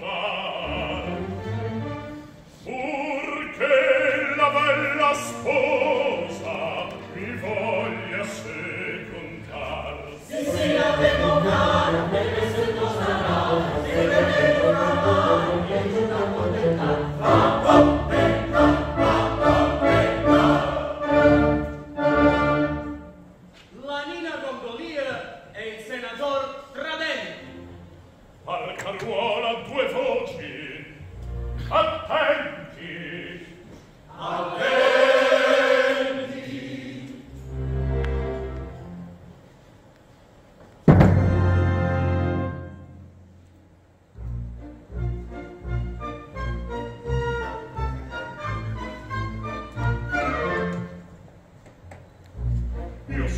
podar pur che la bella sposa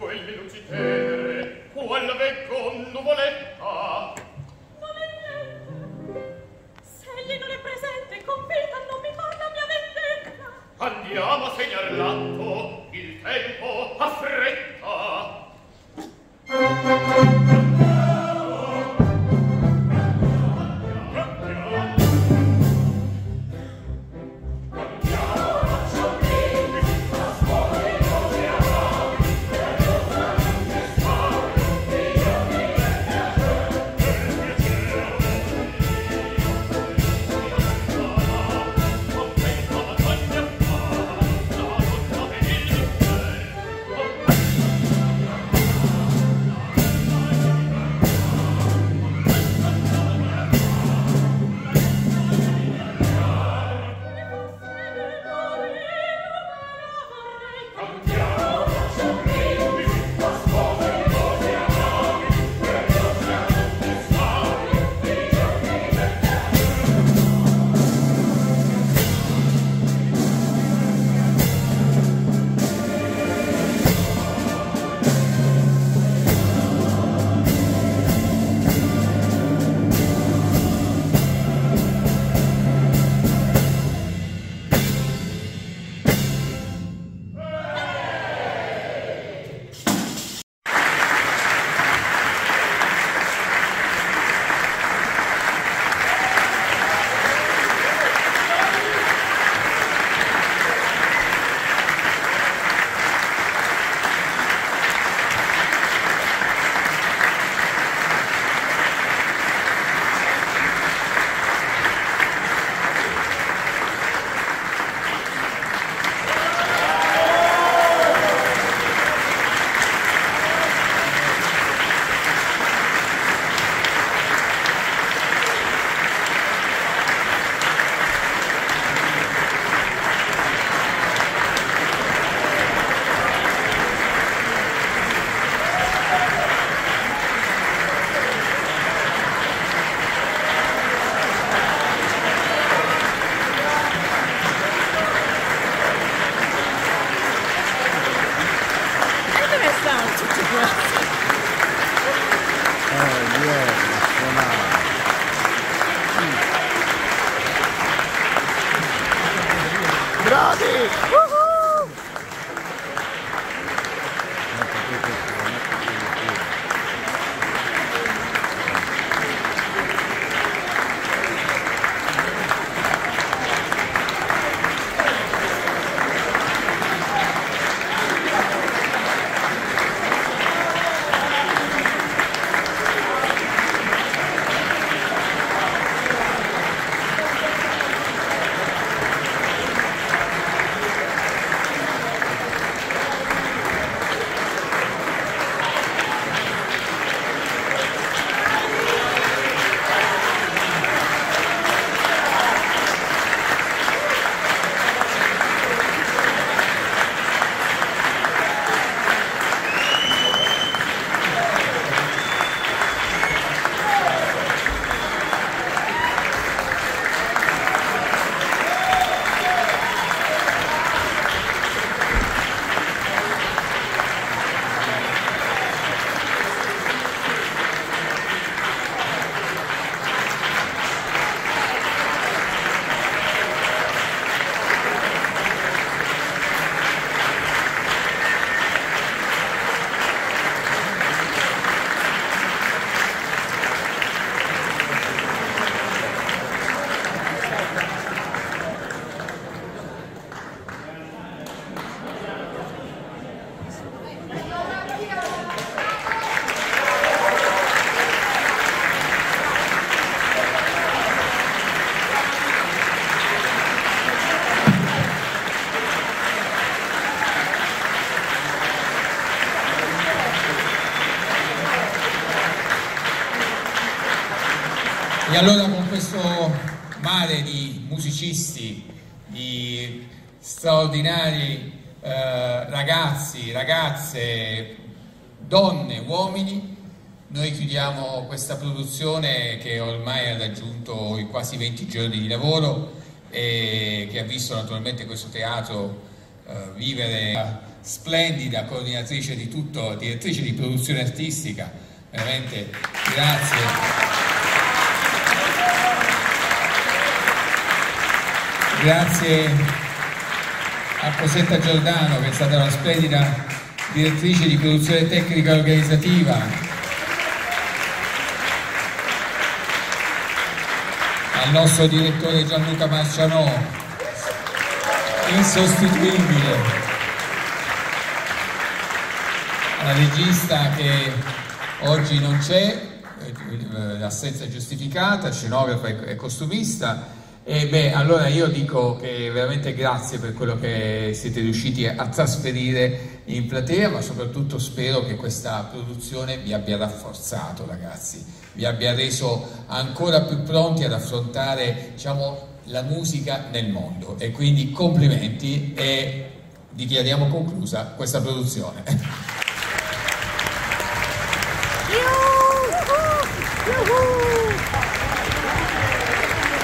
quelle luci tenere, qual vecchio nuvolette musicisti, di straordinari eh, ragazzi, ragazze, donne, uomini, noi chiudiamo questa produzione che ormai ha raggiunto i quasi 20 giorni di lavoro e che ha visto naturalmente questo teatro eh, vivere splendida coordinatrice di tutto, direttrice di produzione artistica, veramente grazie. Grazie a Cosetta Giordano che è stata una splendida direttrice di produzione tecnica organizzativa. Al nostro direttore Gianluca Marcianò, insostituibile. Alla regista che oggi non c'è, eh, l'assenza è giustificata, scenografo e costumista e beh, allora io dico che veramente grazie per quello che siete riusciti a trasferire in platea, ma soprattutto spero che questa produzione vi abbia rafforzato, ragazzi, vi abbia reso ancora più pronti ad affrontare, diciamo, la musica nel mondo. E quindi complimenti e dichiariamo conclusa questa produzione. Yahoo!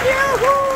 Yahoo!